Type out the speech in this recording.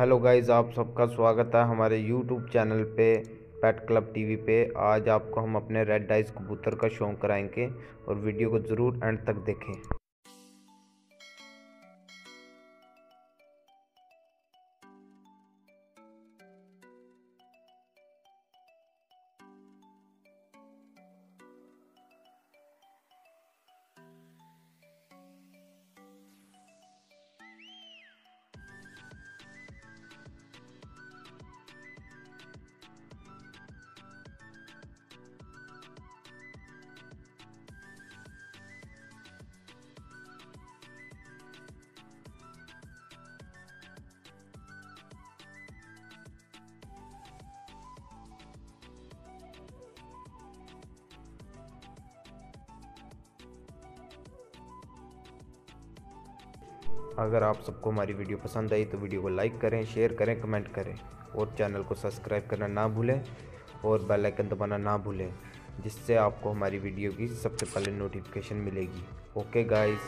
Hello guys, आप सबका स्वागत है हमारे यूट्यूब चैनल पे पेट क्लब टीवी पे। आज आपको हम अपने रेड डाइस कबूतर का शौक कराएँगे और वीडियो को ज़रूर एंड तक देखें। अगर आप सबको हमारी वीडियो पसंद आई तो वीडियो को लाइक करें, शेयर करें, कमेंट करें और चैनल को सब्सक्राइब करना ना भूलें और बेल आइकन दबाना ना भूलें, जिससे आपको हमारी वीडियो की सबसे पहले नोटिफिकेशन मिलेगी। Okay guys